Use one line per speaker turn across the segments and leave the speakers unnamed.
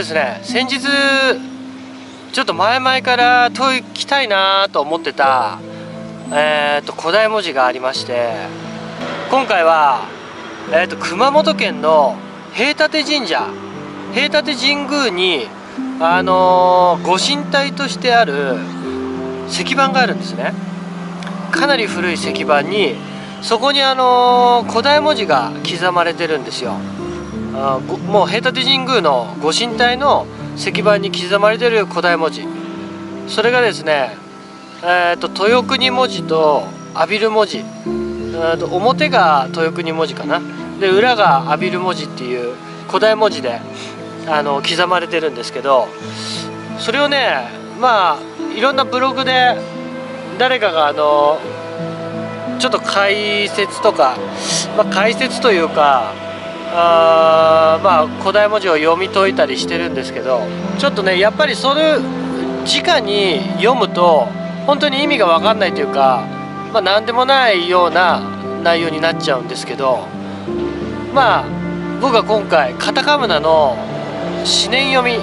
で
すね。先日ちょっと前々から遠いきたいなと思ってたえー、っと古代文字がありまして今回は、えー、っと熊本県の平立神社平立神宮にあのーご神体としてある石板があるんですね。かなり古い石板にそこにあのー古代文字が刻まれてるんですよ。あもう平立神宮のご神体の石板に刻まれてる古代文字。それがですね、えー、と豊国文字と阿比留文字。えーと表が豊国文字かな。で裏が阿比留文字っていう古代文字であの刻まれてるんですけどそれをねまあいろんなブログで誰かがあのちょっと解説とか、まあ、解説というかあーまあ古代文字を読み解いたりしてるんですけどちょっとねやっぱりそれ直に読むと本当に意味が分かんないというか、まあ、何でもないような内容になっちゃうんですけどまあ僕は今回カタカムナの思念読み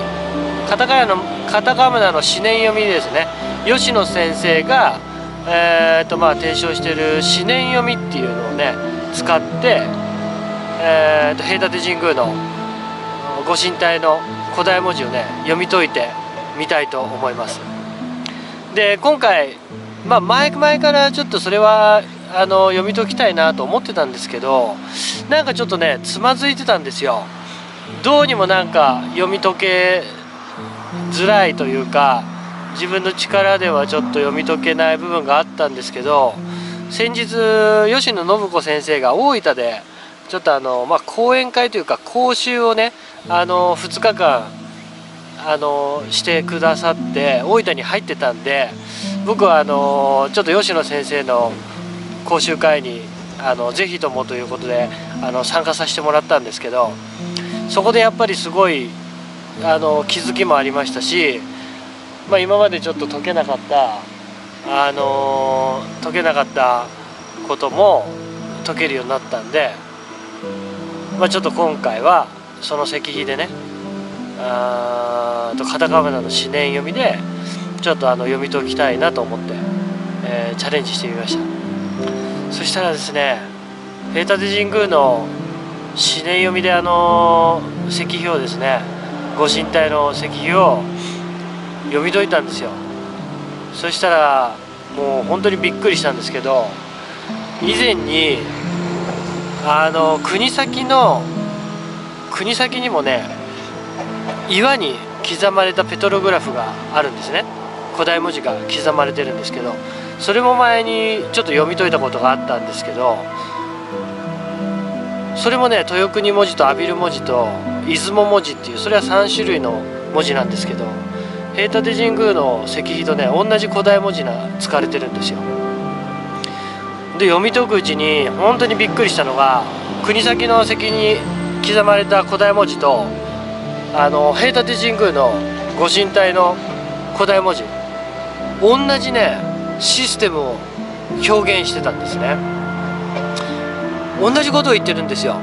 カタカナのカタカムナの思念読みですね。吉野先生が、えーとまあ、提唱してる思念読みっていうのをね使って、えーと平立神宮のご神体の古代文字をね読み解いてみたいと思います。で今回、まあ、前々からちょっとそれはあの読み解きたいなと思ってたんですけどなんかちょっとねつまずいてたんですよ。どうにもなんか読み解けづらいというか自分の力ではちょっと読み解けない部分があったんですけど先日吉野信子先生が大分でちょっとあの、まあ、講演会というか講習をねあの2日間あのしてくださって大分に入ってたんで僕はあのちょっと吉野先生の講習会にあのぜひともということであの参加させてもらったんですけどそこでやっぱりすごいあの気づきもありましたし、まあ、今までちょっと解けなかったあの解けなかったことも解けるようになったんで、まあ、ちょっと今回はその石碑でねあーとカタカナの思念読みでちょっとあの読み解きたいなと思って、えーチャレンジしてみました。そしたらですね平立神宮の思念読みであの石碑をですねご神体の石碑を読み解いたんですよ。そしたらもう本当にびっくりしたんですけど以前にあの国先の国先にもね岩に刻まれたペトログラフがあるんですね。古代文字が刻まれてるんですけどそれも前にちょっと読み解いたことがあったんですけどそれもね豊国文字と阿比留文字と出雲文字っていうそれは3種類の文字なんですけど平立神宮の石碑とね同じ古代文字が使われてるんですよ。で読み解くうちに本当にびっくりしたのが国先の石碑に刻まれた古代文字とあの平立神宮のご神体の古代文字同じねシステムを表現してたんですね。同じことを言ってるんですよ。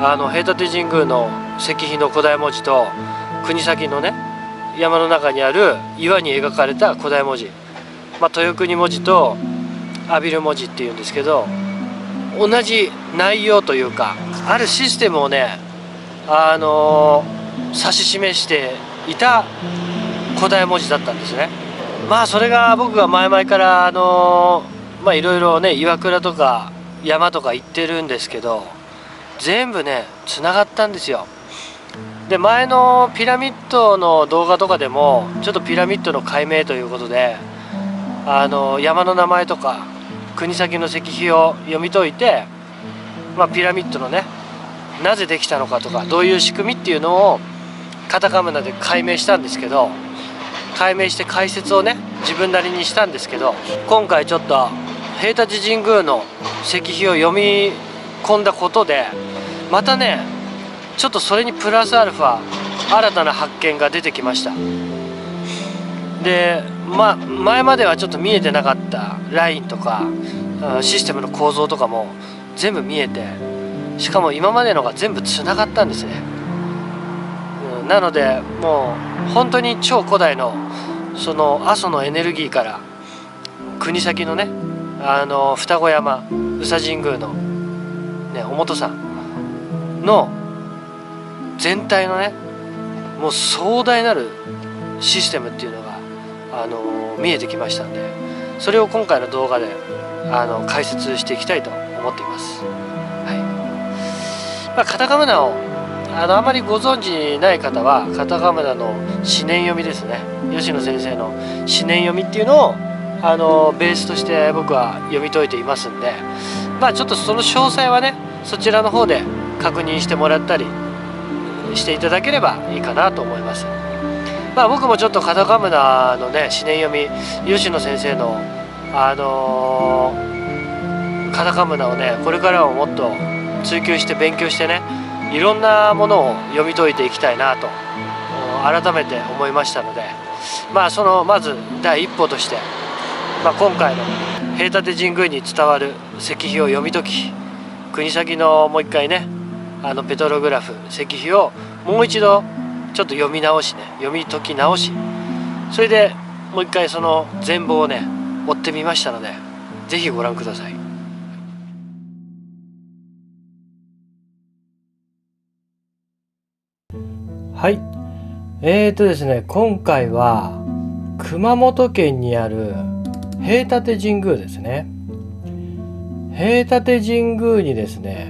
あの平立神宮の石碑の古代文字と国先のね山の中にある岩に描かれた古代文字、まあ、豊国文字と阿比留文字っていうんですけど同じ内容というかあるシステムをねあの指し示していた古代文字だったんですね。まあそれが僕が前々からあのまあいろいろね岩倉とか山とか行ってるんですけど全部ねつながったんですよ。で前のピラミッドの動画とかでもちょっとピラミッドの解明ということであの山の名前とか国先の石碑を読み解いて、まあ、ピラミッドのねなぜできたのかとかどういう仕組みっていうのをカタカムナで解明したんですけど解明して解説をね自分なりにしたんですけど今回ちょっと平太寺神宮の石碑を読み込んだことでまたねちょっとそれにプラスアルファ新たな発見が出てきました。でま前まではちょっと見えてなかったラインとかシステムの構造とかも全部見えてしかも今までのが全部つながったんですね、うん、なのでもう本当に超古代のその阿蘇のエネルギーから国先のねあの双子山宇佐神宮の、ね、お本さんの全体のねもう壮大なるシステムっていうの、あの見えてきましたんでそれを今回の動画であの解説していきたいと思っています。はい。まあ、カタカムナをあのあまりご存知ない方はカタカムナの思念読みですね。吉野先生の思念読みっていうのをあのベースとして僕は読み解いていますんでまあちょっとその詳細はねそちらの方で確認してもらったりしていただければいいかなと思います。まあ僕もちょっとカタカムナのね思念読み吉野先生のあのー、カタカムナをねこれからはもっと追求して勉強してねいろんなものを読み解いていきたいなと改めて思いましたのでまあそのまず第一歩として、まあ、今回の平立神宮に伝わる石碑を読み解き国先のもう一回ねあのペトログラフ石碑をもう一度ちょっと読み直しね読み解き直しそれでもう一回その全貌をね追ってみましたので是非ご覧ください。はい。えーとですね、今回は熊本県にある平立神宮ですね。平立神宮にですね、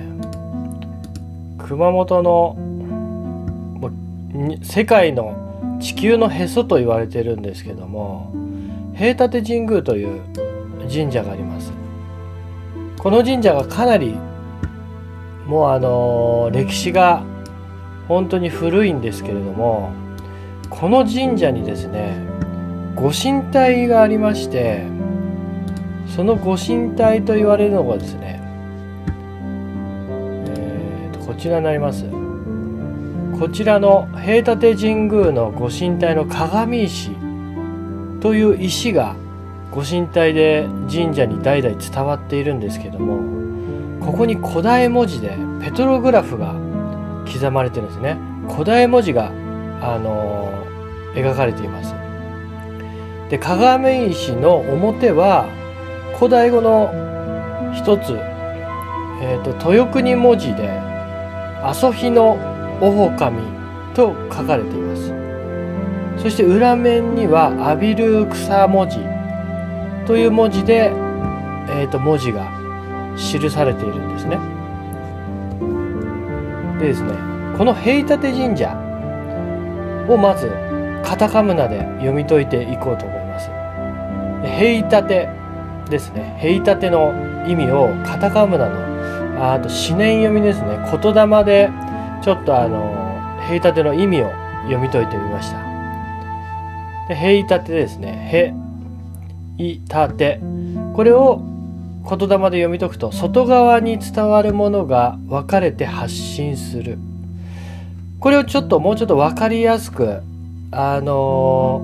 熊本の世界の地球のへそと言われてるんですけども、平立神宮という神社があります。この神社がかなりもうあの歴史が本当に古いんですけれどもこの神社にですねご神体がありましてそのご神体と言われるのがですね、えーと、こちらになりますこちらの平立神宮のご神体の鏡石という石がご神体で神社に代々伝わっているんですけどもここに古代文字でペトログラフが刻まれてるんですね。古代文字が、あのー、描かれています。で鏡石の表は古代語の一つ、えーと、豊国文字で「阿蘇日のお狼」と書かれています。そして裏面には「浴びる草文字」という文字で、えーと文字が記されているんですね。でですねこの平立神社をまずカタカムナで読み解いていこうと思います。平立ですね。平立の意味をカタカムナのあと思念読みですね。言霊でちょっとあの平立の意味を読み解いてみました。で平立ですね。へいたて。これを言霊で読み解くと外側に伝わるものが分かれて発信する。これをちょっともうちょっと分かりやすくあの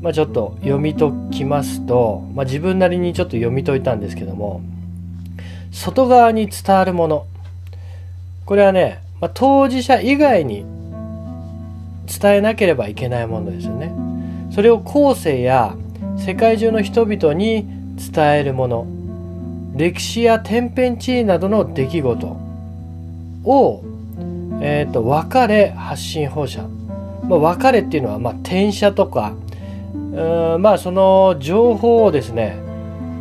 ー、まあちょっと読み解きますと、まあ、自分なりにちょっと読み解いたんですけども外側に伝わるもの。これはね、まあ、当事者以外に伝えなければいけないものですよね。それを後世や世界中の人々に伝えるもの。歴史や天変地異などの出来事を、えーと、別れ発信放射、まあ、別れっていうのは、まあ、転写とかうんまあその情報をですね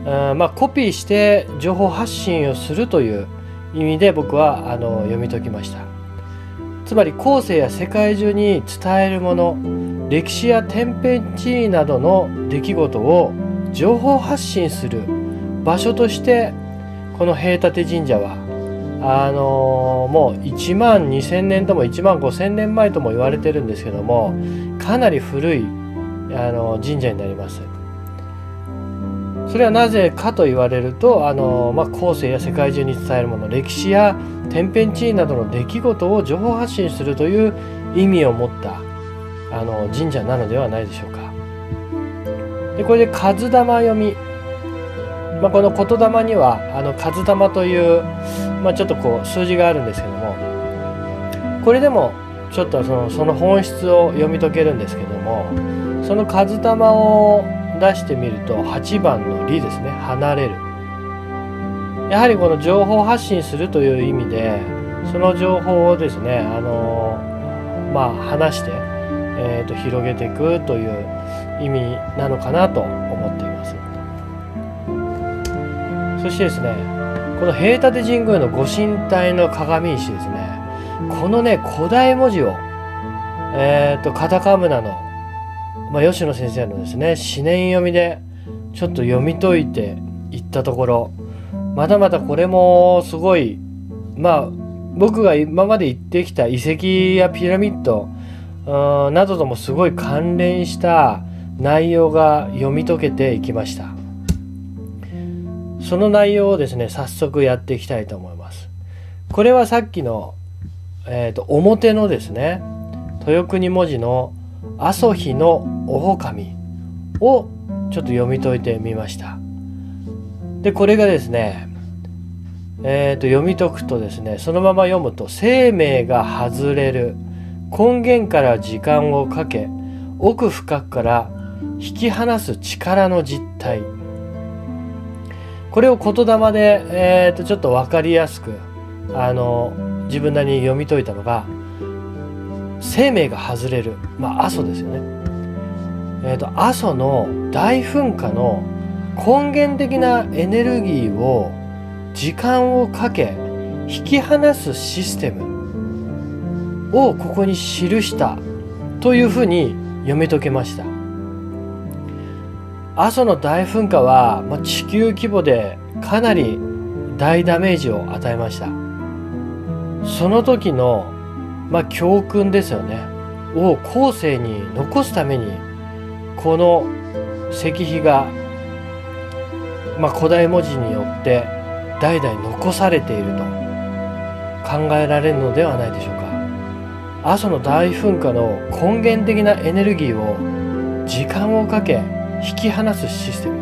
うんまあコピーして情報発信をするという意味で僕はあの読み解きましたつまり後世や世界中に伝えるもの歴史や天変地異などの出来事を情報発信する場所としてこの平立神社はあのー、もう1万2,000年とも1万5,000年前とも言われてるんですけどもかなり古い、あの神社になります。それはなぜかと言われるとあの、まあ、後世や世界中に伝えるもの歴史や天変地異などの出来事を情報発信するという意味を持ったあの神社なのではないでしょうか。でこれで数玉読み、まあ、この言霊にはあの数玉という、まあ、ちょっとこう数字があるんですけどもこれでもちょっとそのその本質を読み解けるんですけどもその数玉を出してみると8番の「理」ですね。離れる。やはりこの情報発信するという意味でその情報をですねあのまあ話して、えー、と広げていくという意味なのかなと思っています。そしてですねこの平立神宮の御神体の鏡石ですね。このね古代文字をえっ、ー、とカタカムナのまあ、吉野先生のですね思念読みでちょっと読み解いていったところまだまだこれもすごいまあ僕が今まで行ってきた遺跡やピラミッドなどともすごい関連した内容が読み解けていきました。その内容をですね早速やっていきたいと思います。これはさっきの、えーと表のですね豊国文字の阿蘇日のお狼をちょっと読み解いてみました。でこれがですねえー、と読み解くとですねそのまま読むと生命が外れる。根源から時間をかけ奥深くから引き離す力の実態。これを言霊で、えー、とちょっと分かりやすくあの自分なりに読み解いたのが生命が外れる。まあ阿蘇ですよね。えっ、ー、と阿蘇の大噴火の根源的なエネルギーを時間をかけ引き離すシステムをここに記したというふうに読み解けました。阿蘇の大噴火は、まあ、地球規模でかなり大ダメージを与えました。その時のまあ、教訓ですよね。を後世に残すためにこの石碑が、まあ、古代文字によって代々残されていると考えられるのではないでしょうか。阿蘇の大噴火の根源的なエネルギーを時間をかけ引き離すシステム。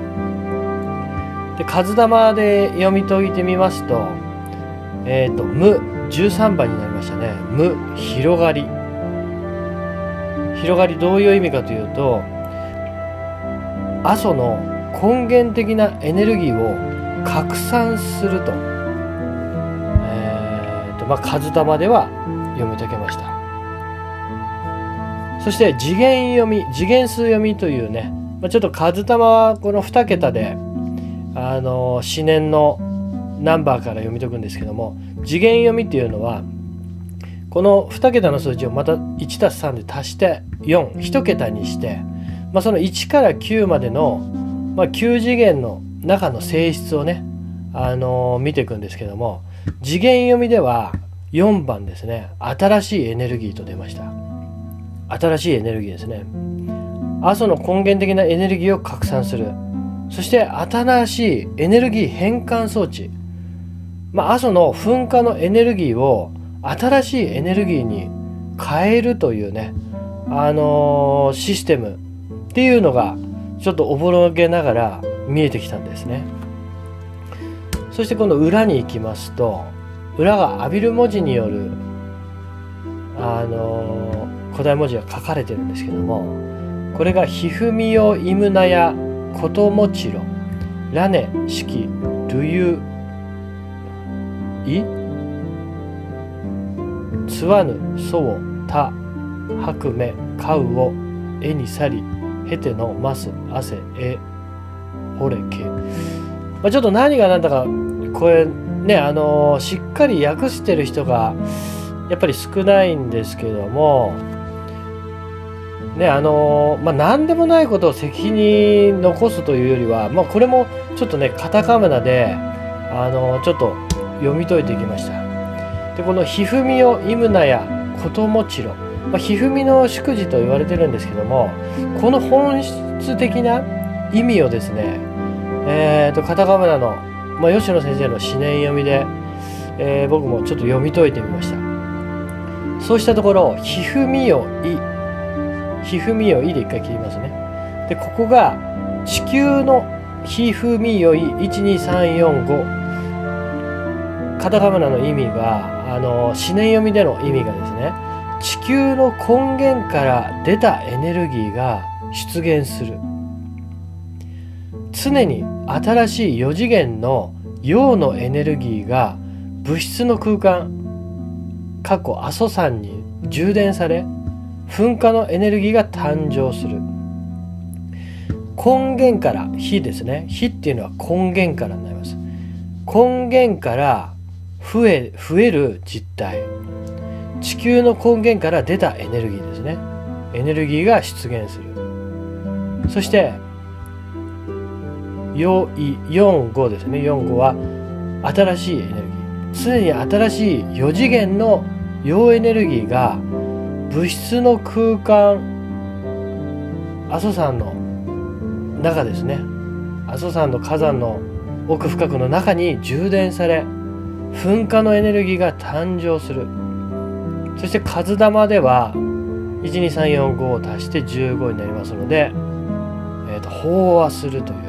で数玉で読み解いてみますとえ、ー、と無13番になります。したね。無広がり。広がりどういう意味かというと阿蘇の根源的なエネルギーを拡散すると,、えーとまあ、数玉では読み解けました。そして次元読み次元数読みというね、まあ、ちょっと数玉はこの2桁であの思念のナンバーから読み解くんですけども次元読みっていうのはこの2桁の数字をまた 1+3 で足して41桁にして、まあ、その1から9までの、まあ、9次元の中の性質をね、あのー、見ていくんですけども次元読みでは4番ですね。新しいエネルギーと出ました。新しいエネルギーですね。阿蘇の根源的なエネルギーを拡散する。そして新しいエネルギー変換装置。まあ、阿蘇の噴火のエネルギーを新しいエネルギーに変えるというね、あのー、システムっていうのがちょっとおぼろげながら見えてきたんですね。そしてこの裏に行きますと裏が浴びる文字によるあのー、古代文字が書かれてるんですけどもこれが「ひふみよいむなやこともちろらねしきるゆいつわぬそをたはくめかうをえにさりヘテノマス汗エホレケ、まあ、ちょっと何が何だかこれねあのー、しっかり訳してる人がやっぱり少ないんですけども。ねあのー、まあ何でもないことを責任残すというよりはまあこれもちょっとねカタカムナであのー、ちょっと読み解いていきました。でこの「ひふみよイムナやこともちろ」まあ、ひふみの祝辞と言われてるんですけどもこの本質的な意味をですねえーと、カタカナの、まあ、吉野先生の思念読みで、えー、僕もちょっと読み解いてみました。そうしたところ「ひふみよい」「ひふみよい」で一回切りますね。でここが地球の「ひふみよい」12345カタカナの意味があの思念読みでの意味がですね地球の根源から出たエネルギーが出現する。常に新しい4次元の陽のエネルギーが物質の空間過去阿蘇山に充電され噴火のエネルギーが誕生する。根源から火ですね。火っていうのは根源からになります。根源から増え増える実体地球の根源から出たエネルギーですね。エネルギーが出現する。そして45ですね。45は新しいエネルギー。常に新しい4次元の陽エネルギーが物質の空間阿蘇山の中ですね。阿蘇山の火山の奥深くの中に充電され噴火のエネルギーが誕生する。そして数玉では12345を足して15になりますので、えーと飽和するというね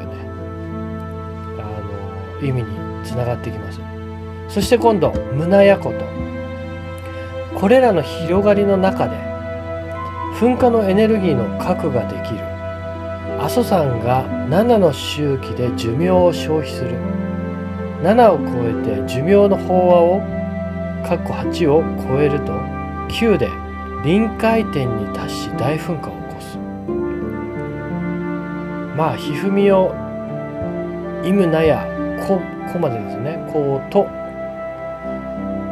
あの意味につながってきます。そして今度胸やこと。これらの広がりの中で噴火のエネルギーの核ができる。阿蘇山が7の周期で寿命を消費する。7を超えて寿命の飽和を括弧8を超えると9で臨界点に達し大噴火を起こす。まあひふみをイムナやここまでですね。こうと。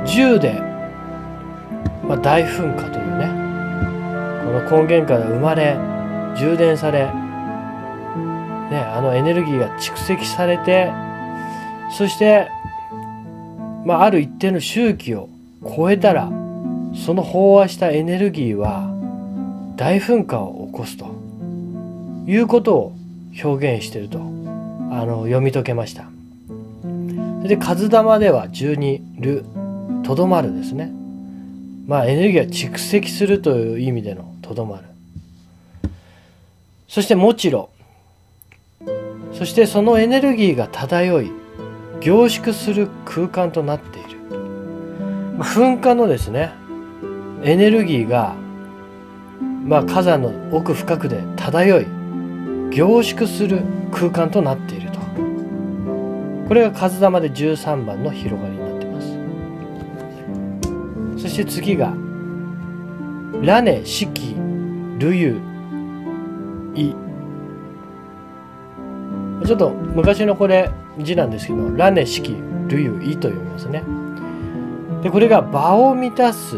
10で、まあ、大噴火というね。この根源から生まれ充電され、ね、あのエネルギーが蓄積されてそして、まあ、ある一定の周期を超えたらその飽和したエネルギーは大噴火を起こすということを表現しているとあの読み解けました。で数玉では12るとどまるですね。まあエネルギーが蓄積するという意味でのとどまる。そしてもちろん。そしてそのエネルギーが漂い凝縮する空間となっている。噴火のですねエネルギーがまあ火山の奥深くで漂い凝縮する空間となっていると。これが数玉で13番の広がりになってます。そして次がラネ、シキ、ルユ、イちょっと昔のこれ字なんですけどラネ、シキ、ルユ、イと読みますね。でこれが場を満たす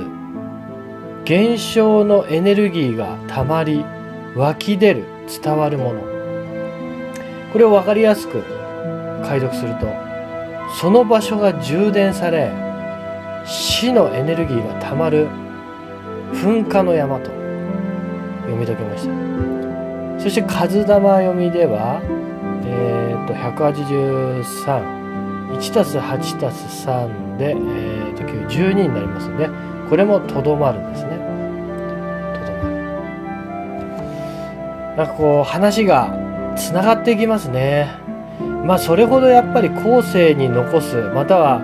現象のエネルギーがたまり湧き出る伝わるもの。これを分かりやすく解読するとその場所が充電され死のエネルギーがたまる噴火の山と読み解けました。そして数玉読みではえっ、ー、と1831たす8たす3で、えー、と9 12になりますのでこれもとどまるんですね。とどまる。なんかこう話がつながっていきますね。まあそれほどやっぱり後世に残すまたは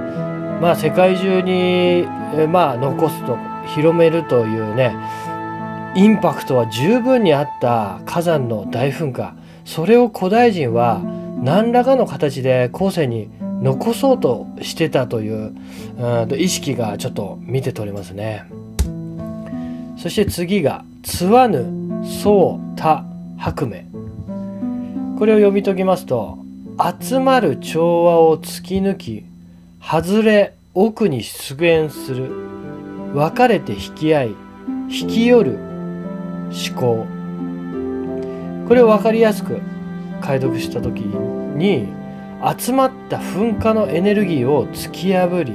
まあ世界中にまあ残すと広めるというねインパクトは十分にあった火山の大噴火。それを古代人は何らかの形で後世に残そうとしてたといううん意識がちょっと見て取れますね。そして次が「つわぬそうた白明これを読み解きますと集まる調和を突き抜き外れ奥に出現する分かれて引き合い引き寄る思考。これを分かりやすく解読した時に集まった噴火のエネルギーを突き破り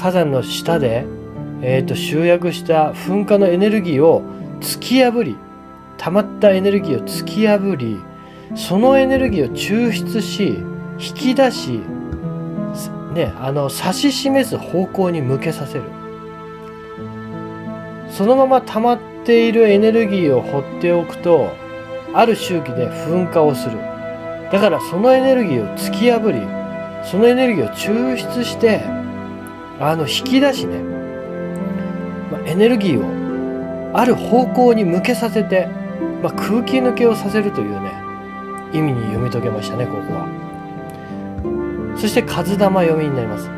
火山の下で、えーと、集約した噴火のエネルギーを突き破り溜まったエネルギーを突き破りそのエネルギーを抽出し引き出し、ね、あの指し示す方向に向けさせる。そのまま溜まっているエネルギーを放っておくとある周期で噴火をする。だからそのエネルギーを突き破りそのエネルギーを抽出してあの引き出しね、まあ、エネルギーをある方向に向けさせて、まあ、空気抜けをさせるというね意味に読み解けましたねここは。そして数玉読みになります。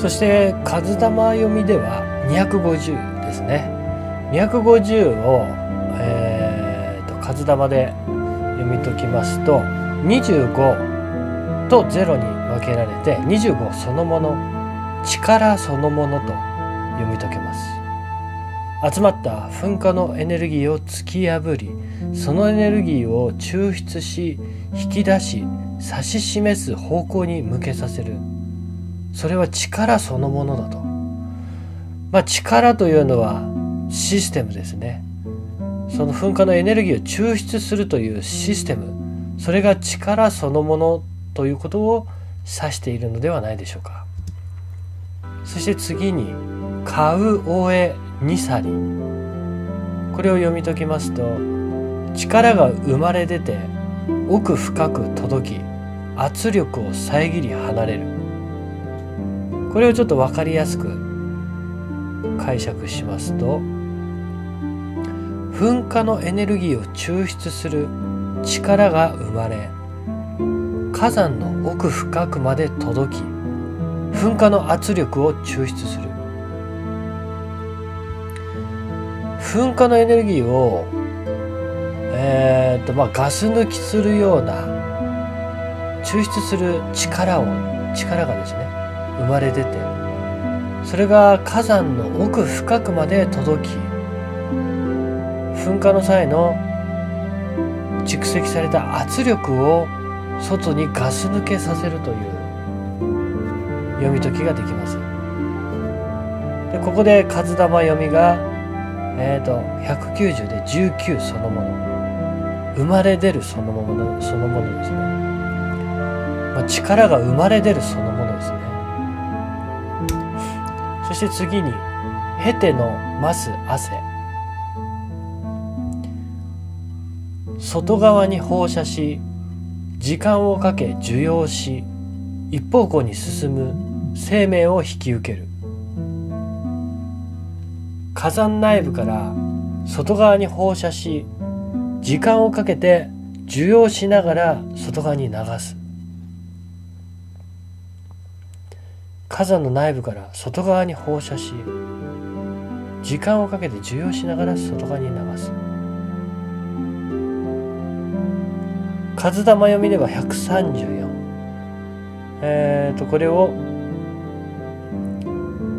そして数玉読みでは250ですね。250を、数玉で読み解きますと25と0に分けられて25そのもの力そのものと読み解けます。集まった噴火のエネルギーを突き破りそのエネルギーを抽出し引き出し指し示す方向に向けさせる。それは力そのものだと。まあ力というのはシステムですね。その噴火のエネルギーを抽出するというシステム。それが力そのものということを指しているのではないでしょうか。そして次に「買うおえにさり」これを読み解きますと力が生まれ出て奥深く届き圧力を遮り離れる。これをちょっと分かりやすく解釈しますと噴火のエネルギーを抽出する力が生まれ火山の奥深くまで届き噴火の圧力を抽出する。噴火のエネルギーをえー、っとまあガス抜きするような抽出する力を力がですね生まれ出てそれが火山の奥深くまで届き噴火の際の蓄積された圧力を外にガス抜けさせるという読み解きができます。でここで数玉読みが、えーと、190で19そのもの。生まれ出るそのものそのものですね、まあ、力が生まれ出るそのものですね。そして次に「経てのます汗」外側に放射し時間をかけ受容し一方向に進む生命を引き受ける。火山内部から外側に放射し時間をかけて受容しながら外側に流す。火山の内部から外側に放射し時間をかけて受容しながら外側に流す。数玉読みでは134えっ、ー、とこれを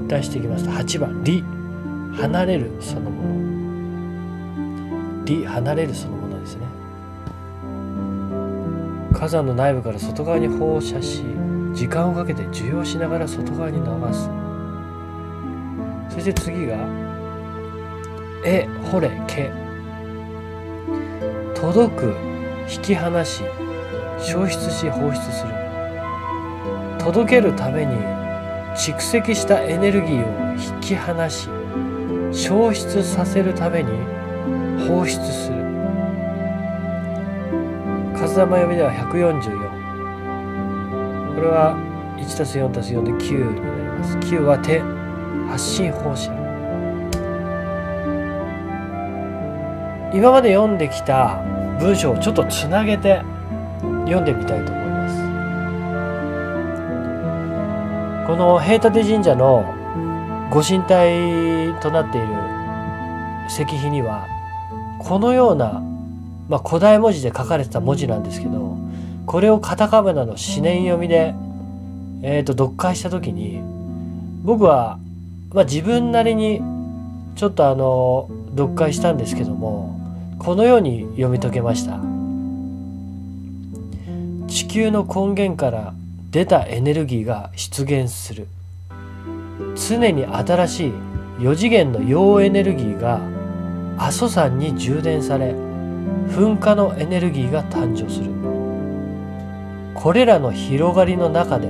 出していきますと8番「理」離れるそのもの。理離れるそのものですね。火山の内部から外側に放射し時間をかけて受容しながら外側に流す。そして次が「え」「ほれ」「け」届く引き離し消失し放出する。届けるために蓄積したエネルギーを引き離し消失させるために放出する。風玉読みでは144これは 1+4+4 で9になります。9は手。発信放射。今まで読んできた文章をちょっとつなげて読んでみたいと思います。この平立神社のご神体となっている石碑にはこのような、まあ、古代文字で書かれてた文字なんですけどこれをカタカナの思念読みで、えー、と読解した時に僕は、まあ、自分なりにちょっとあの読解したんですけどもこのように読み解けました。地球の根源から出たエネルギーが出現する。常に新しい4次元の陽エネルギーが阿蘇山に充電され噴火のエネルギーが誕生する。これらの広がりの中で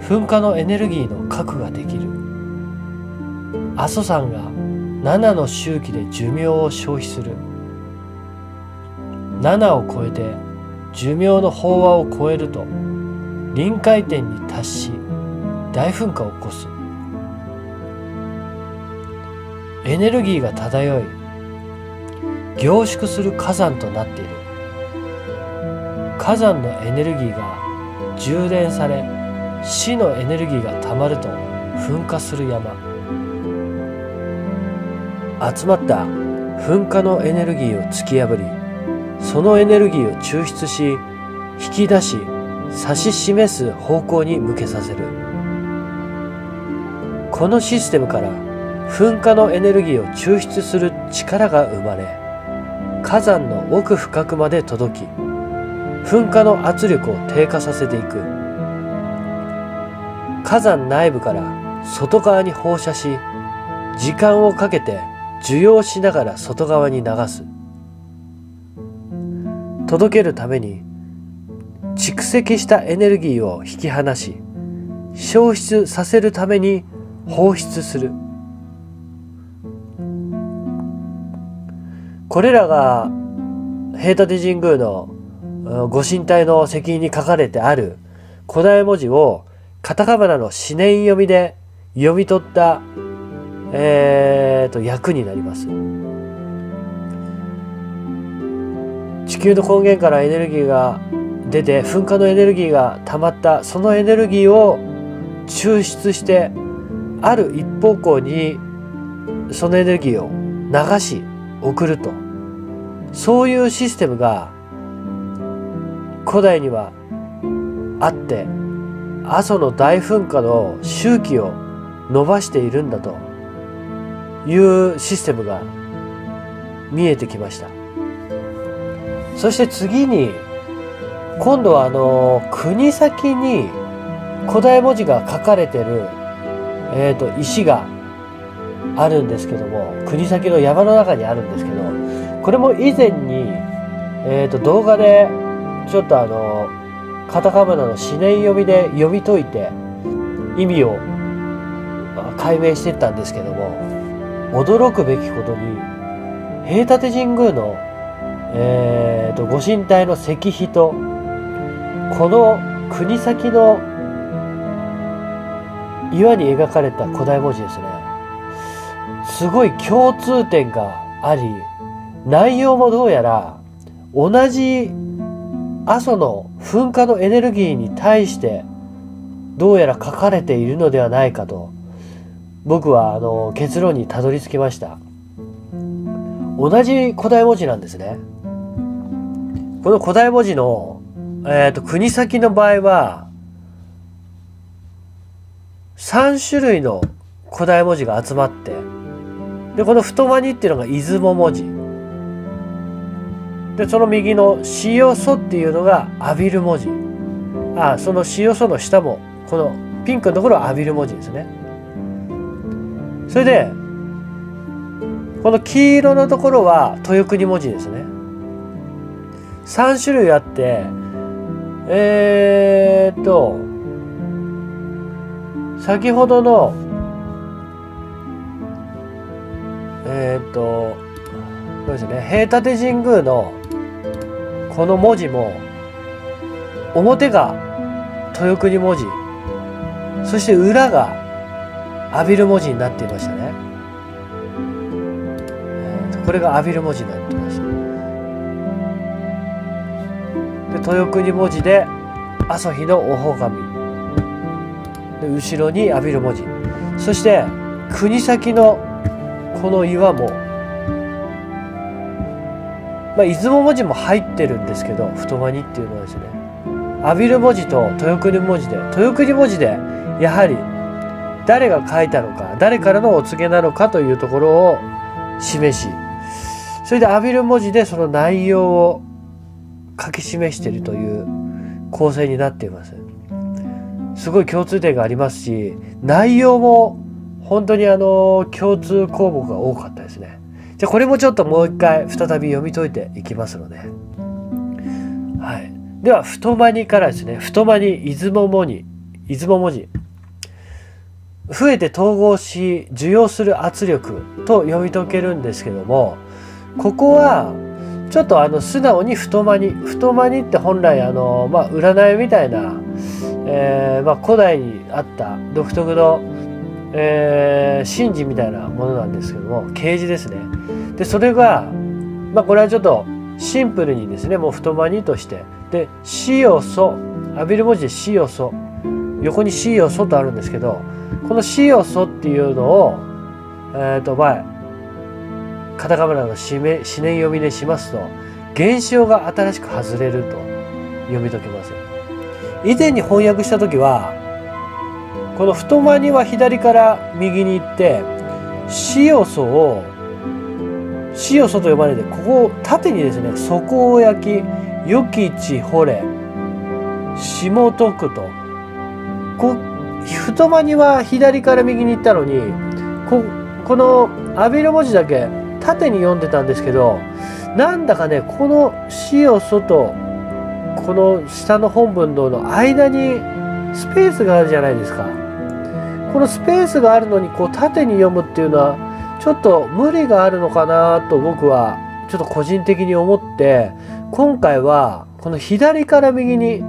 噴火のエネルギーの核ができる。阿蘇山が7の周期で寿命を消費する。7を超えて寿命の飽和を超えると臨界点に達し大噴火を起こす。エネルギーが漂い凝縮する火山となっている。火山のエネルギーが充電され死のエネルギーがたまると噴火する山。集まった噴火のエネルギーを突き破りそのエネルギーを抽出し引き出し指し示す方向に向けさせる。このシステムから噴火のエネルギーを抽出する力が生まれ火山の奥深くまで届き噴火の圧力を低下させていく。火山内部から外側に放射し時間をかけて受容しながら外側に流す。届けるために蓄積したエネルギーを引き離し消失させるために放出するこれらが平立神宮のご神体の石碑に書かれてある古代文字をカタカナの思念読みで読み取った、えーと、役になります。地球の根源からエネルギーが出て噴火のエネルギーが溜まったそのエネルギーを抽出してある一方向にそのエネルギーを流し送ると。そういうシステムが古代にはあって阿蘇の大噴火の周期を伸ばしているんだというシステムが見えてきました。そして次に今度はあの国先に古代文字が書かれてる、えー、と石があるんですけども国先の山の中にあるんですけどこれも以前に、えー、と動画でちょっとあのカタカナの思念読みで読み解いて意味を解明してったんですけども驚くべきことに平立神宮の、えーと、ご神体の石碑とこの国先の岩に描かれた古代文字ですね。すごい共通点があり内容もどうやら同じ阿蘇の噴火のエネルギーに対してどうやら書かれているのではないかと僕はあの結論にたどり着きました。同じ古代文字なんですね。この古代文字の、えーと、国先の場合は3種類の古代文字が集まってでこの太マニっていうのが出雲文字。でその右の「しよそ」っていうのが浴びる文字。あその「しよそ」の下もこのピンクのところは浴びる文字ですね。それでこの黄色のところは豊国文字ですね。3種類あってえー、っと先ほどのえー、っとそうですね平立神宮のこの文字も表が豊国文字そして裏が浴びる文字になっていましたね、これが浴びる文字になって豊国文字で朝日のお拝で後ろに浴びる文字。そして国先のこの岩もまあ、出雲文字も入ってるんですけど太間にっていうのはですね。阿比留文字と豊国文字で豊国文字でやはり誰が書いたのか誰からのお告げなのかというところを示しそれで阿比留文字でその内容を書き示しているという構成になっています。すごい共通点がありますし内容も本当にあの共通項目が多かったですね。じゃこれもちょっともう一回再び読み解いていきますので。はい。では太間にからですね。太間に出雲文字出雲文字増えて統合し受容する圧力と読み解けるんですけどもここはちょっとあの素直に太間に太間にって本来あの、まあ、占いみたいな、えーまあ、古代にあった独特の、えー、神事みたいなものなんですけども啓示ですね。でそれが、まあ、これはちょっとシンプルにですねもう太間にとしてで「しよそ」浴びる文字で「しよそ」横に「しよそ」とあるんですけどこの「しよそ」っていうのをえっ、ー、と前カタカナの四念読みでしますと現象が新しく外れると読み解けます以前に翻訳した時はこの太間には左から右に行って「しよそ」を「しよそ」と呼ばれてここを縦にですね「底を焼きよきちほれ」「しもとく」とこ太間には左から右に行ったのにここの浴びる文字だけ縦に読んでたんですけどなんだかねこの「死を外」この下の本文の間にスペースがあるじゃないですか。このスペースがあるのにこう縦に読むっていうのはちょっと無理があるのかなと僕はちょっと個人的に思って今回はこの左から右に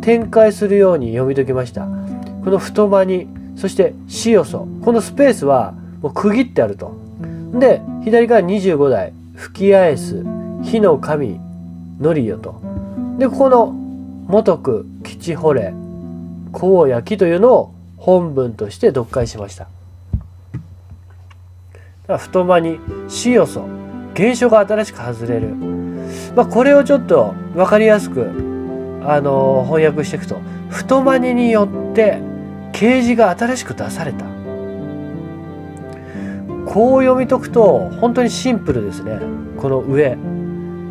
展開するように読み解きました。この太間にそして「死よそ」このスペースはもう区切ってあると。で左から25代吹き返す火の神のりよと。でここの元く吉惚れ荒焼きというのを本文として読解しました。太間に死よそ現象が新しく外れる、まあ、これをちょっと分かりやすく、あのー、翻訳していくと太間によって啓示が新しく出された。こう読み解くと本当にシンプルですね。この上。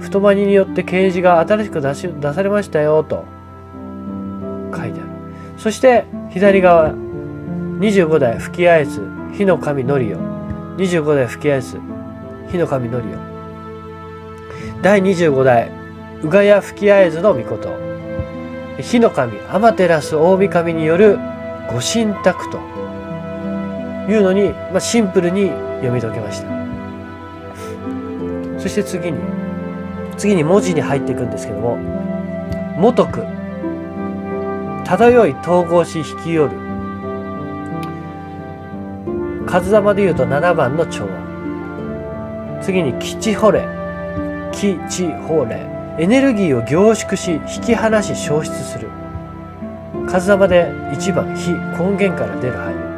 太まにによって掲示が新しく出し出されましたよと書いてある。そして左側。25代吹き合えず火の神のりよ。25代吹き合えず火の神のりよ。第25代宇賀屋吹き合えずの御事。火の神天照大神によるご神託というのに、まあ、シンプルに読み解けました。そして次に次に文字に入っていくんですけども「元く」「漂い統合し引き寄る」数玉で言うと7番の調和次に「吉ほれ」「吉ほれ」エネルギーを凝縮し引き離し消失する。数玉で1番「火」根源から出る範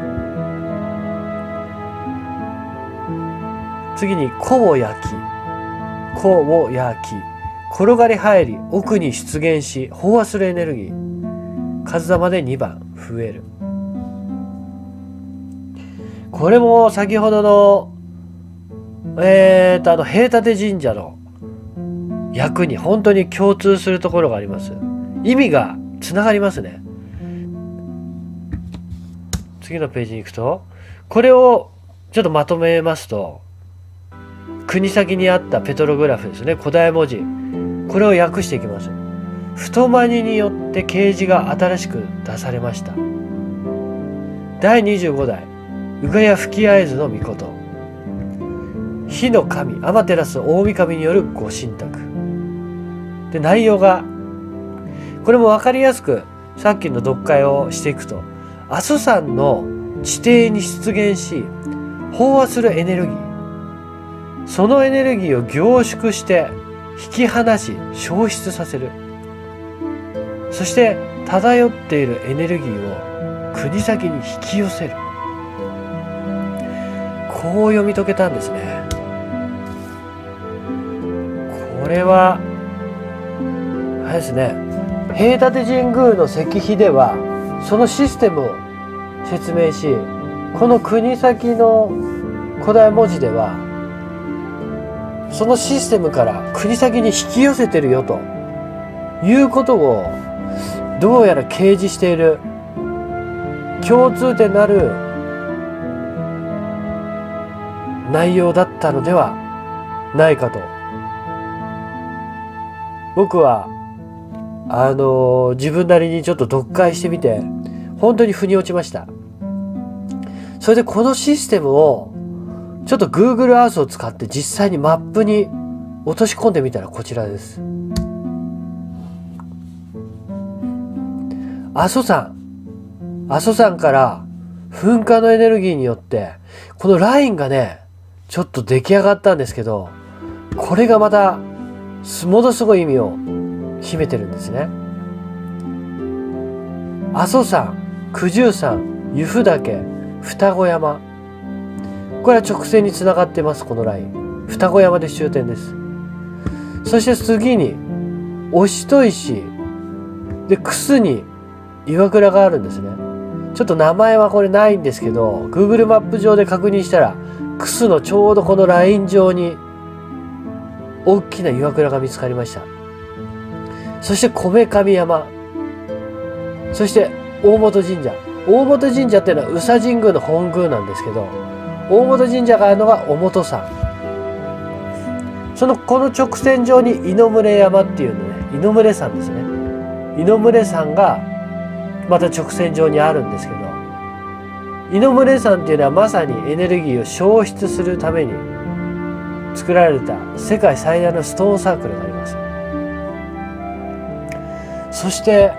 次に「子を焼き」「子を焼き」転がり入り奥に出現し飽和するエネルギー。数玉で2番増える。これも先ほどのえーとあの平立神社の役に本当に共通するところがあります。意味がつながりますね。次のページに行くとこれをちょっとまとめますと国先にあったペトログラフですね。古代文字。これを訳していきます。太まにによって啓示が新しく出されました。第25代。宇賀屋吹き合図の御事。火の神。天照大神によるご神託で内容がこれも分かりやすくさっきの読解をしていくと阿蘇山の地底に出現し飽和するエネルギー。そのエネルギーを凝縮して引き離し消失させる。そして漂っているエネルギーを国先に引き寄せる。こう読み解けたんですね。これはあれですね。平立神宮の石碑ではそのシステムを説明しこの国先の古代文字ではそのシステムから国先に引き寄せてるよということをどうやら掲示している。共通点のある内容だったのではないかと。僕はあの自分なりにちょっと読解してみて本当に腑に落ちました。それでこのシステムをちょっと Google Earth を使って実際にマップに落とし込んでみたらこちらです。阿蘇山。阿蘇山から噴火のエネルギーによってこのラインがねちょっと出来上がったんですけどこれがまたものすごい意味を秘めてるんですね。阿蘇山九十山由布岳双子山。これは直線につながってますこのライン。双子山で終点です。そして次に押戸石。で楠に岩倉があるんですね。ちょっと名前はこれないんですけど Google マップ上で確認したら楠のちょうどこのライン上に大きな岩倉が見つかりました。そして米神山。そして大本神社。大本神社っていうのは宇佐神宮の本宮なんですけど大本神社があるのが大本山。そのこの直線上に猪群山っていうのね猪群山ですね。猪群山がまた直線上にあるんですけど猪群山っていうのはまさにエネルギーを消失するために作られた世界最大のストーンサークルがあります。そして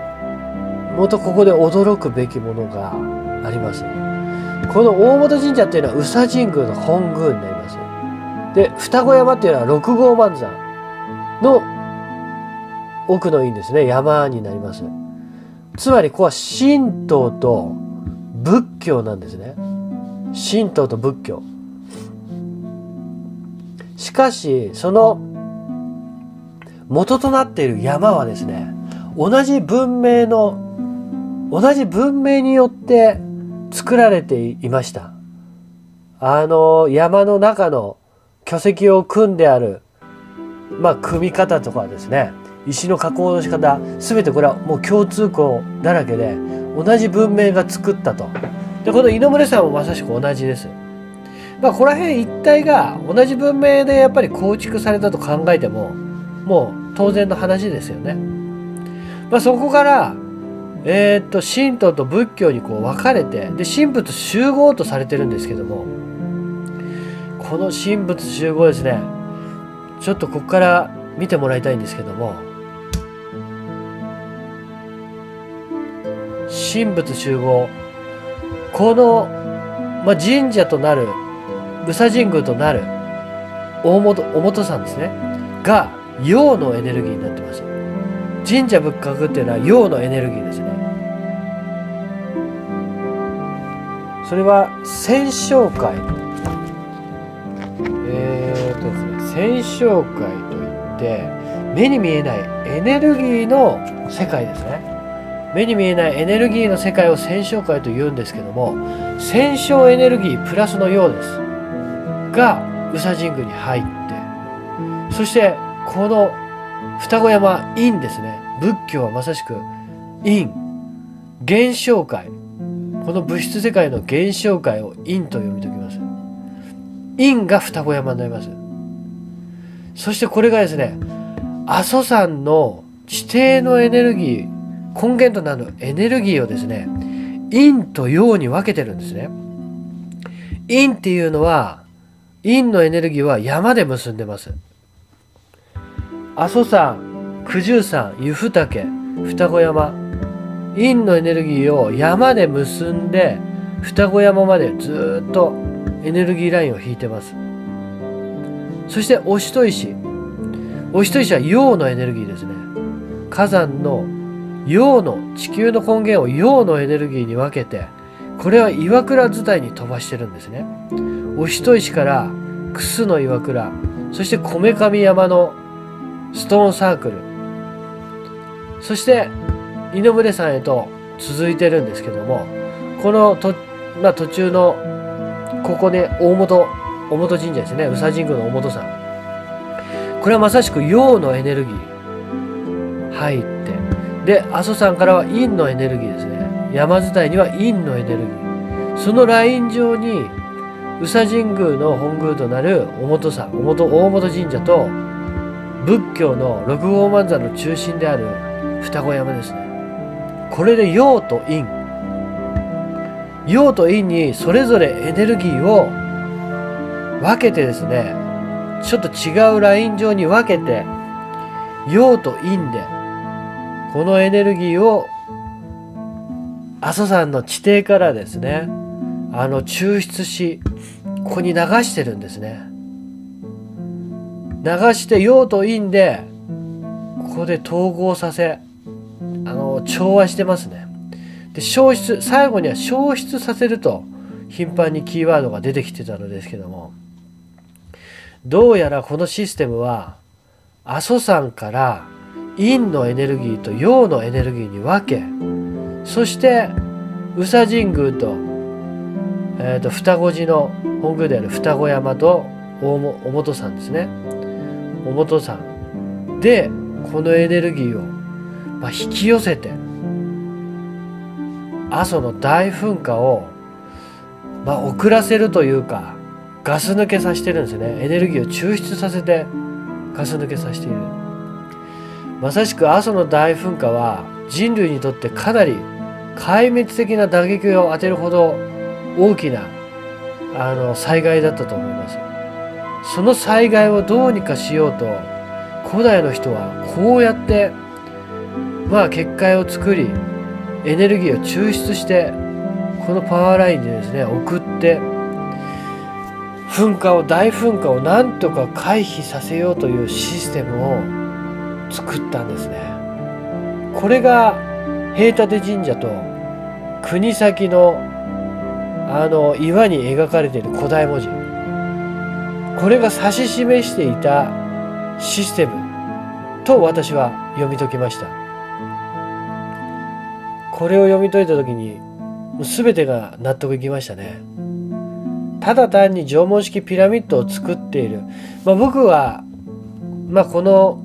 もっとここで驚くべきものがあります。この大本神社っていうのは宇佐神宮の本宮になりますで双子山っていうのは六号万山の奥の院ですね。山になります。つまりここは神道と仏教なんですね。神道と仏教。しかしその元となっている山はですね同じ文明の同じ文明によって作られていました。あの山の中の巨石を組んであるまあ組み方とかですね。石の加工の仕方全てこれはもう共通項だらけで同じ文明が作ったと。でこの猪村さんもまさしく同じです。まあここら辺一帯が同じ文明でやっぱり構築されたと考えてももう当然の話ですよね。まあそこからえー、っと神道と仏教にこう分かれてで神仏集合とされてるんですけどもこの神仏集合ですねちょっとここから見てもらいたいんですけども神仏集合。この、まあ、神社となる宇佐神宮となる大本大本山ですねが陽のエネルギーになってます。神社仏閣っていうのは陽のエネルギーですね。それは戦勝会。えー、っとですね戦勝会といって目に見えないエネルギーの世界ですね。目に見えないエネルギーの世界を戦勝界と言うんですけども戦勝エネルギープラスのようです。が宇佐神宮に入ってそしてこの双子山陰ですね。仏教はまさしく陰現象界この物質世界の現象界を陰と読み解きます。陰が双子山になります。そしてこれがですね阿蘇山の地底のエネルギー根源となるエネルギーをですね陰と陽に分けてるんですね。陰っていうのは陰のエネルギーは山で結んでます。阿蘇山九十山由布岳双子山陰のエネルギーを山で結んで双子山までずっとエネルギーラインを引いてます。そして押し石。押しと石は陽のエネルギーですね。火山の陽の地球の根源を陽のエネルギーに分けてこれは岩倉伝いに飛ばしてるんですね。お人石から楠の岩倉そして米神山のストーンサークル。そして井上さんへと続いてるんですけどもこのと、まあ、途中のここで大本大本神社ですね。宇佐神宮の大本さんこれはまさしく陽のエネルギー入ってで阿蘇山からは陰のエネルギーですね。山伝いには陰のエネルギー。そのライン上に宇佐神宮の本宮となる大本山大本大本神社と仏教の六号万山の中心である双子山ですね。これで陽と陰。陽と陰にそれぞれエネルギーを分けてですねちょっと違うライン上に分けて陽と陰でこのエネルギーを阿蘇山の地底からですねあの抽出しここに流してるんですね。流して陽と陰でここで統合させ調和してますね。で消失最後には消失させると頻繁にキーワードが出てきてたのですけどもどうやらこのシステムは阿蘇山から陰のエネルギーと陽のエネルギーに分けそして宇佐神宮と,、えーと、双子寺の本宮である双子山と大本山ですね。大本山でこのエネルギーを、まあ、引き寄せて阿蘇の大噴火を、まあ、遅らせるというかガス抜けさせてるんですね。エネルギーを抽出させてガス抜けさせている。まさしく阿蘇の大噴火は人類にとってかなり壊滅的な打撃を当てるほど大きなあの災害だったと思います。その災害をどうにかしようと古代の人はこうやってまあ結界を作りエネルギーを抽出してこのパワーラインでですね送って噴火を大噴火をなんとか回避させようというシステムを作ったんですね。これが平立神社と国先のあの岩に描かれている古代文字。これが指し示していたシステムと私は読み解きました。これを読み解いた時に全てが納得いきましたね。ただ単に縄文式ピラミッドを作っている、まあ、僕は、まあ、この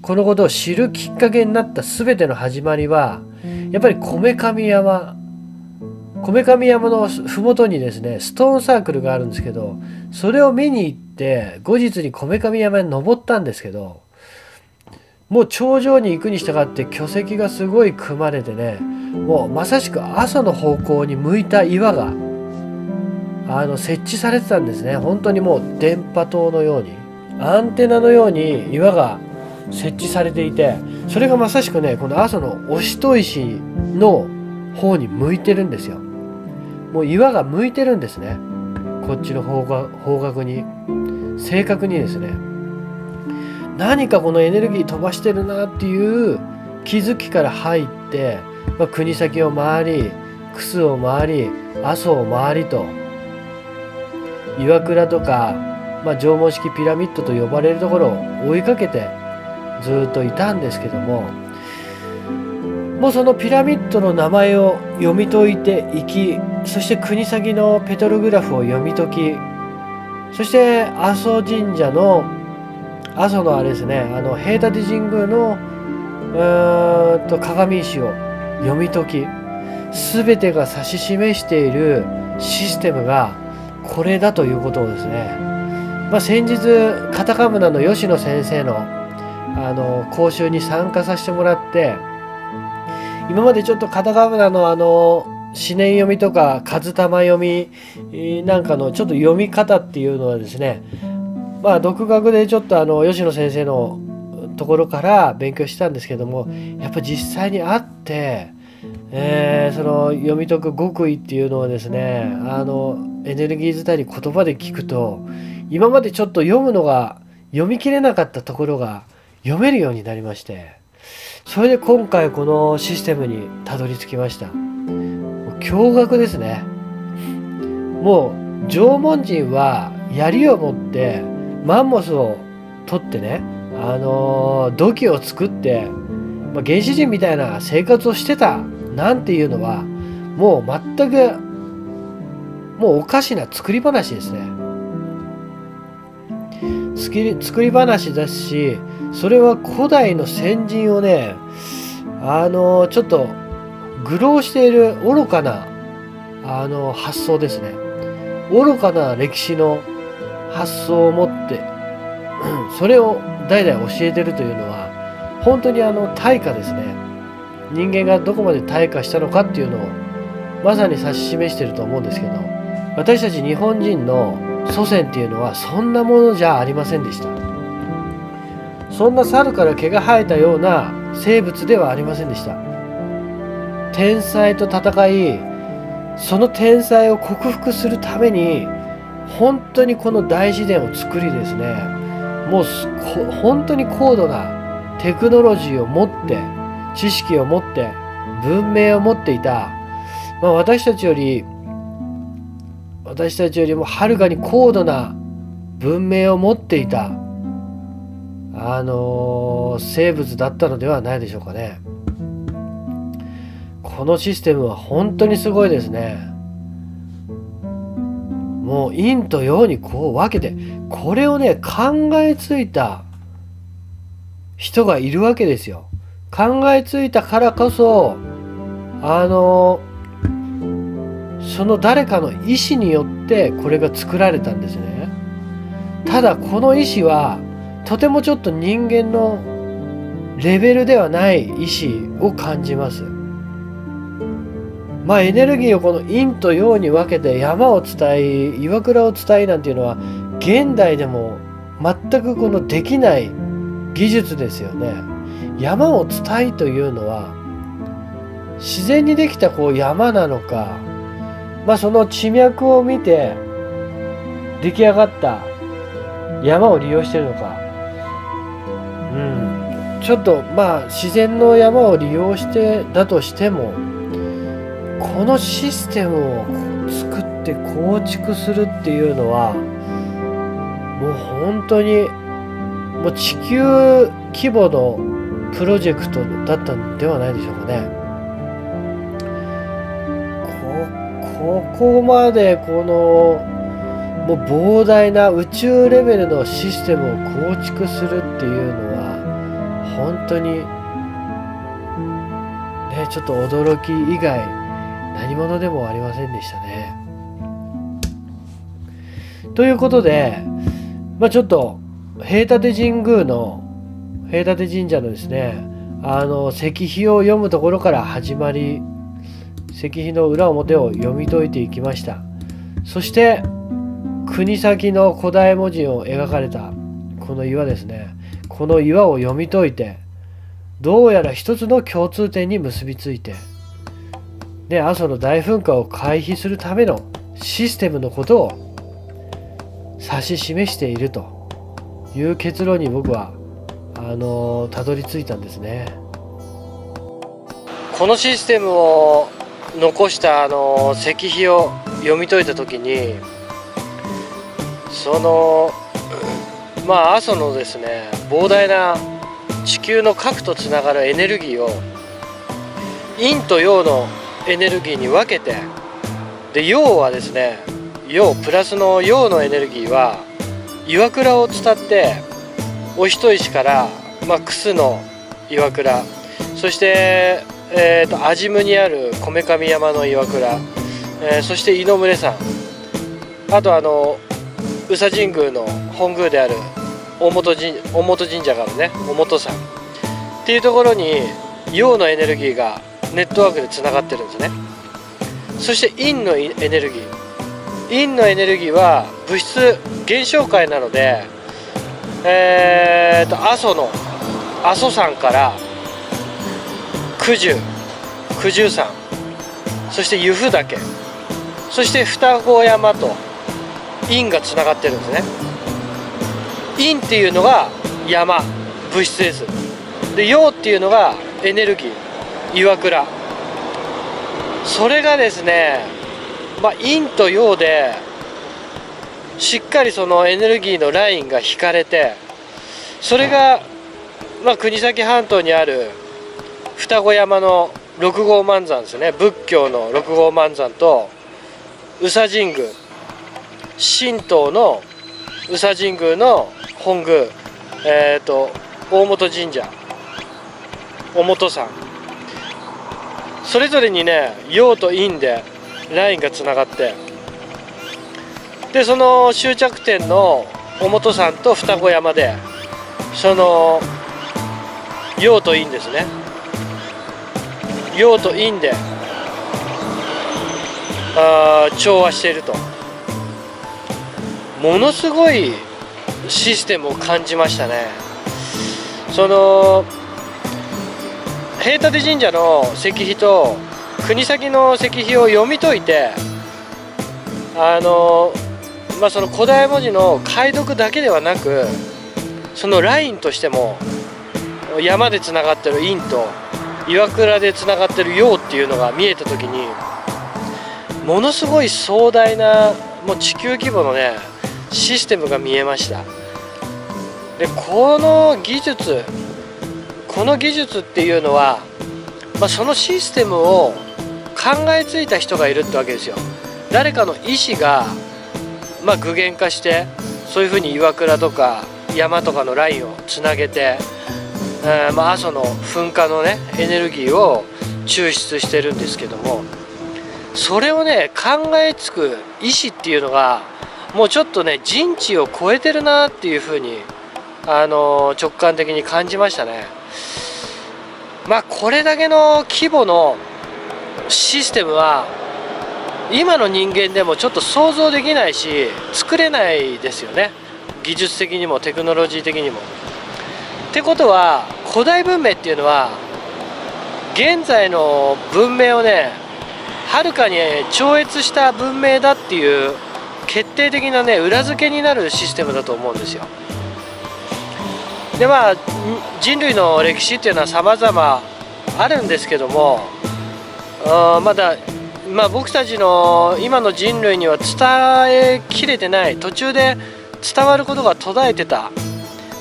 このことを知るきっかけになった全ての始まりはやっぱりこめかみ山。こめかみ山の麓にですねストーンサークルがあるんですけどそれを見に行って後日にこめかみ山に登ったんですけどもう頂上に行くに従って巨石がすごい組まれてねもうまさしく朝の方向に向いた岩があの設置されてたんですね。本当にもう電波塔のようにアンテナのように岩が設置されていてそれがまさしくねこの阿蘇のお人石の方に向いてるんですよ。もう岩が向いてるんですね。こっちの方角に。正確にですね何かこのエネルギー飛ばしてるなっていう気づきから入って、まあ、国先を回り楠を回り阿蘇を回りと岩倉とか、まあ、縄文式ピラミッドと呼ばれるところを追いかけてずっといたんですけどももうそのピラミッドの名前を読み解いていきそして国先のペトログラフを読み解きそして阿蘇神社の阿蘇のあれですねあの平立神宮のうんと鏡石を読み解き全てが指し示しているシステムがこれだということをですね、まあ、先日カタカムナの吉野先生のあの講習に参加させてもらって今までちょっとカタカムナのあの思念読みとか数玉読みなんかのちょっと読み方っていうのはですねまあ独学でちょっとあの吉野先生のところから勉強したんですけどもやっぱ実際に会って、えー、その読み解く極意っていうのをですねあのエネルギー伝いに言葉で聞くと今までちょっと読むのが読み切れなかったところが読めるようになりましてそれで今回このシステムにたどり着きました。驚愕ですね。もう縄文人は槍を持ってマンモスを取ってねあのー、土器を作って、まあ、原始人みたいな生活をしてたなんていうのはもう全くもうおかしな作り話ですね。作り話だしそれは古代の先人をねあのちょっと愚弄している愚かなあの発想ですね愚かな歴史の発想を持ってそれを代々教えてるというのは本当にあの対価ですね。人間がどこまで退化したのかっていうのをまさに指し示してると思うんですけど私たち日本人の祖先っていうのはそんなものじゃありませんでした。そんな猿から毛が生えたような生物ではありませんでした。天才と戦いその天才を克服するために本当にこの大自然を作りですねもう本当に高度なテクノロジーを持って知識を持って文明を持っていた、まあ、私たちより私たちよりもはるかに高度な文明を持っていたあのー、生物だったのではないでしょうかね。このシステムは本当にすごいですね。もう陰と陽にこう分けてこれをね考えついた人がいるわけですよ。考えついたからこそあのその誰かの意思によってこれが作られたんですね。ただこの意思はとてもちょっと人間のレベルではない意志を感じます。まあエネルギーをこの陰と陽に分けて山を伝え岩倉を伝えなんていうのは現代でも全くこのできない技術ですよね。山を伝えというのは自然にできたこう山なのかまあその地脈を見て出来上がった山を利用してるのか。うん。ちょっとまあ自然の山を利用してだとしてもこのシステムを作って構築するっていうのはもう本当にもう地球規模のプロジェクトだったんではないでしょうかね。ここまでこのもう膨大な宇宙レベルのシステムを構築するっていうのは本当にねちょっと驚き以外何者でもありませんでしたね。ということで、まあ、ちょっと平立神宮の平立神社のですねあの石碑を読むところから始まり石碑の裏表を読み解いていきましたそして国先の古代文字を描かれたこの岩ですねこの岩を読み解いてどうやら一つの共通点に結びついてで阿蘇の大噴火を回避するためのシステムのことを指し示しているという結論に僕はあのたどり着いたんですね。このシステムを残したあの石碑を読み解いた時にそのまあ阿蘇のですね膨大な地球の核とつながるエネルギーを陰と陽のエネルギーに分けて。で陽はですね陽プラスの陽のエネルギーは岩倉を伝ってお人石から、まあ、クスの岩倉そしてえーと、安心にあるこめかみ山の岩倉、えー、そして井上山。あとあの宇佐神宮の本宮である大本神大本神社があるね大本山。っていうところに陽のエネルギーがネットワークでつながってるんですね。そして陰のエネルギー。陰のエネルギーは物質現象界なのでえーと阿蘇の阿蘇山から九十九十山そして由布岳そして双子山と陰がつながってるんですね。陰っていうのが山物質です。で陽っていうのがエネルギー。岩倉。それがですねまあ陰と陽でしっかりそのエネルギーのラインが引かれてそれがまあ、国東半島にある双子山の六号万山ですね。仏教の六号万山と宇佐神宮。神道の宇佐神宮の本宮。えっ、ー、と大本神社。大本山それぞれにね陽と陰でラインがつながって。でその終着点の大本山と双子山でその陽と陰ですね。陽と陰であ調和していると。ものすごいシステムを感じましたね。その平立神社の石碑と国先の石碑を読み解いてあのまあその古代文字の解読だけではなくそのラインとしても山でつながってる陰と岩倉でつながってる陽っていうのが見えた時にものすごい壮大なもう地球規模のねシステムが見えました。でこの技術この技術っていうのは、まあ、そのシステムを考えついた人がいるってわけですよ誰かの意思が、まあ、具現化してそういうふうに岩倉とか山とかのラインをつなげて、えー、まあ、阿蘇の噴火のねエネルギーを抽出してるんですけどもそれをね考えつく意思っていうのがもうちょっとね人知を超えてるなっていうふうに、あの直感的に感じましたね。まあこれだけの規模のシステムは今の人間でもちょっと想像できないし作れないですよね技術的にもテクノロジー的にも。ってことは古代文明っていうのは現在の文明をねはるかに超越した文明だっていう決定的なね裏付けになるシステムだと思うんですよ。でまあ人類の歴史っていうのは様々あるんですけどもまだ、まあ、僕たちの今の人類には伝えきれてない途中で伝わることが途絶えてた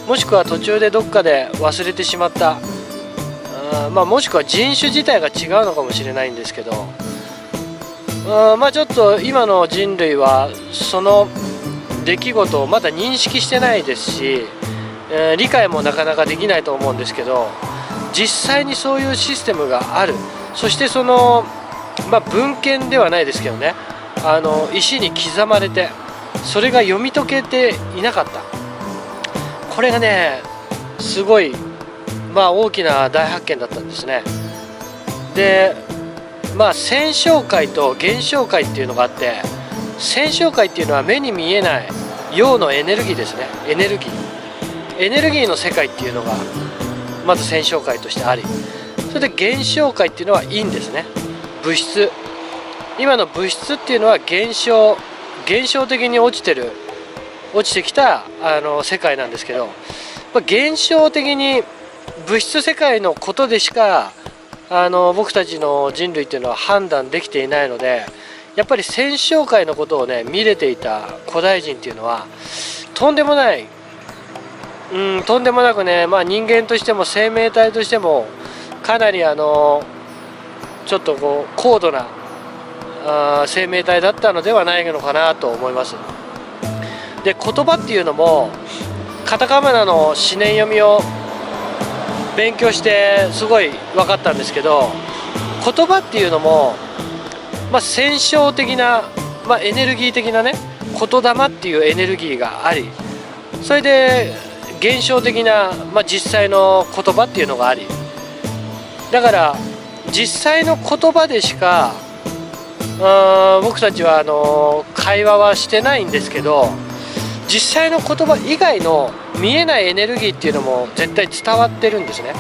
もしくは途中でどっかで忘れてしまったあ、まあ、もしくは人種自体が違うのかもしれないんですけどあまあちょっと今の人類はその出来事をまだ認識してないですしえー、理解もなかなかできないと思うんですけど実際にそういうシステムがある。そしてその、まあ、文献ではないですけどねあの石に刻まれてそれが読み解けていなかった。これがねすごい、まあ、大きな大発見だったんですね。でまあ戦勝界と現象界っていうのがあって戦勝界っていうのは目に見えない陽のエネルギーですね。エネルギー。エネルギーの世界っていうのがまず戦勝界としてありそれで現象界っていうのは陰ですね。物質。今の物質っていうのは現象現象的に落ちてる落ちてきたあの世界なんですけど、まあ、現象的に物質世界のことでしかあの僕たちの人類っていうのは判断できていないのでやっぱり戦勝界のことをね見れていた古代人っていうのはとんでもないうん、とんでもなくね、まあ、人間としても生命体としてもかなりあのちょっとこう高度なあ生命体だったのではないのかなと思います。で言葉っていうのもカタカナの思念読みを勉強してすごい分かったんですけど言葉っていうのも、まあ、戦勝的な、まあ、エネルギー的なね言霊っていうエネルギーがありそれで現象的な、まあ、実際の言葉っていうのがありだから実際の言葉でしか僕たちはあの会話はしてないんですけど実際の言葉以外の見えないエネルギーっていうのも絶対伝わってるんですね。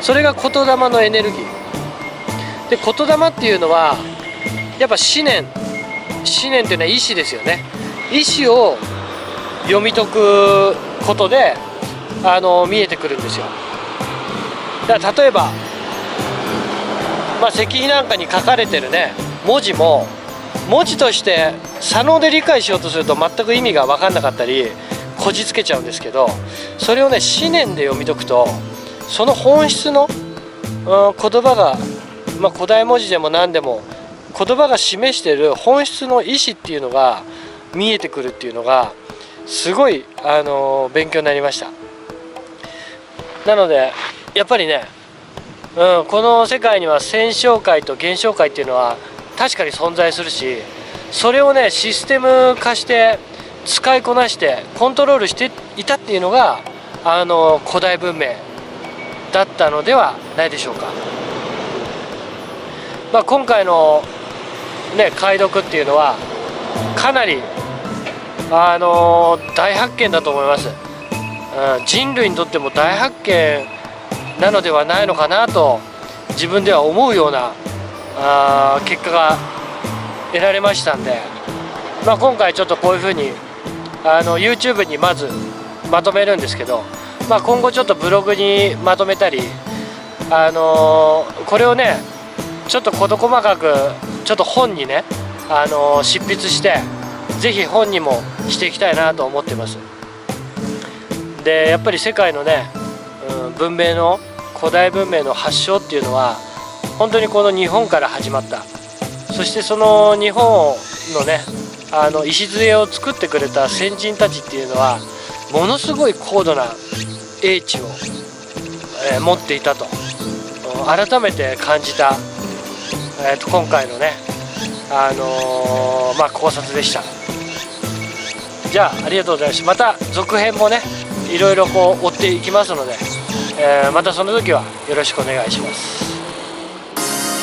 それが言霊のエネルギー。で言霊っていうのはやっぱ思念。思念っていうのは意志ですよね。意志を読み解くことであの見えてくるんですよ。だから例えば、まあ、石碑なんかに書かれてるね文字も文字として左脳で理解しようとすると全く意味が分かんなかったりこじつけちゃうんですけどそれをね思念で読み解くとその本質の、うん、言葉が、まあ、古代文字でも何でも言葉が示してる本質の意思っていうのが見えてくるっていうのがすごい、あの、勉強になりましたなのでやっぱりね、うん、この世界には戦勝界と現象界っていうのは確かに存在するしそれをねシステム化して使いこなしてコントロールしていたっていうのがあの古代文明だったのではないでしょうか。まあ、今回の、ね、解読っていうのはかなり、あの大発見だと思います、うん、人類にとっても大発見なのではないのかなと自分では思うようなあ結果が得られましたんで、まあ、今回ちょっとこういうふうにあの YouTube にまずまとめるんですけど、まあ、今後ちょっとブログにまとめたり、あのー、これをねちょっと事細かくちょっと本にね、あのー、執筆して是非本にもしていきたいなと思ってます。でやっぱり世界のね、うん、文明の古代文明の発祥っていうのは本当にこの日本から始まった。そしてその日本のねあの礎を作ってくれた先人たちっていうのはものすごい高度な英知を、えー、持っていたと改めて感じた、えーと、今回のね、あのー、まあ、考察でした。じゃあありがとうございました。また続編もねいろいろこう追っていきますので、えー、またその時はよろしくお願いします。